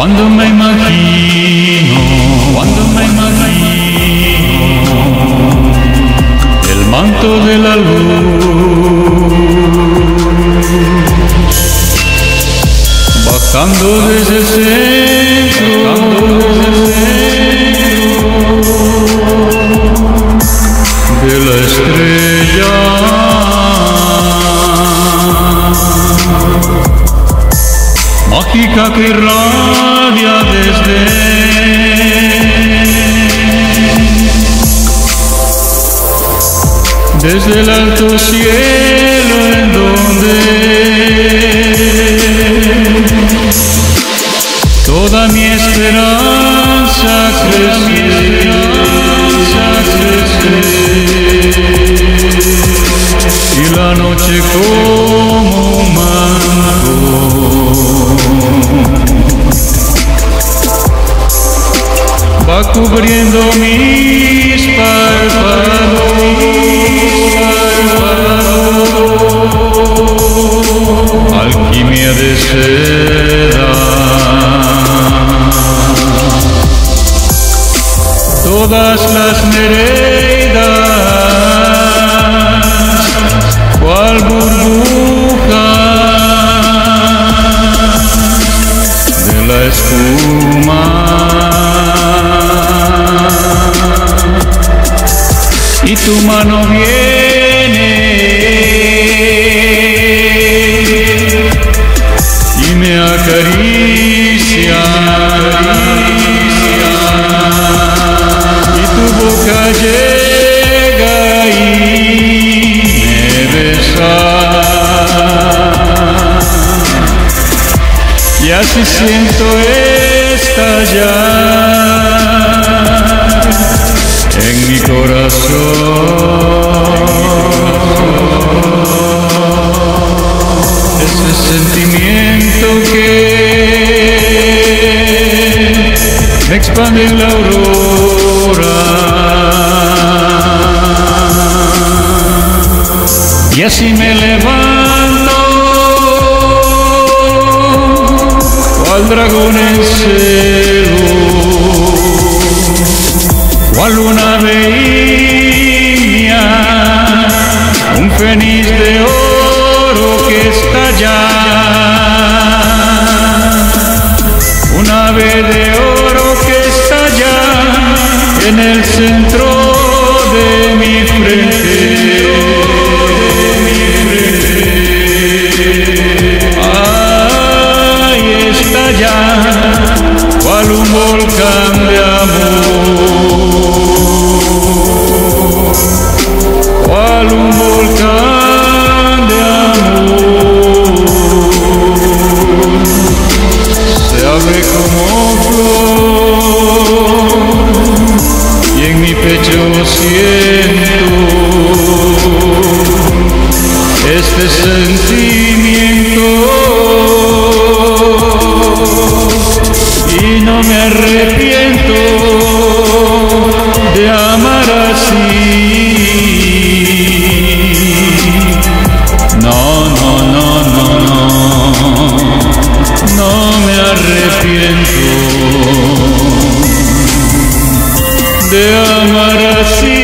Cuando me imagino, cuando me imagino el manto de la luz bajando desde el centro, de la estrella. Mágica que desde el alto cielo en donde toda mi esperanza crece, y la noche como un manto va cubriendo mis párpados, alquimia de seda. Todas las nereidas, tu mano viene. Y me acaricia, y tu boca llega y me besa. Y así siento estallar así me levanto cual dragón en celo cual una veía un feliz de oro que estalla, un ave de oro que estalla en el centro no me arrepiento de amar así. No, no, no, no, no, no me arrepiento de amar así.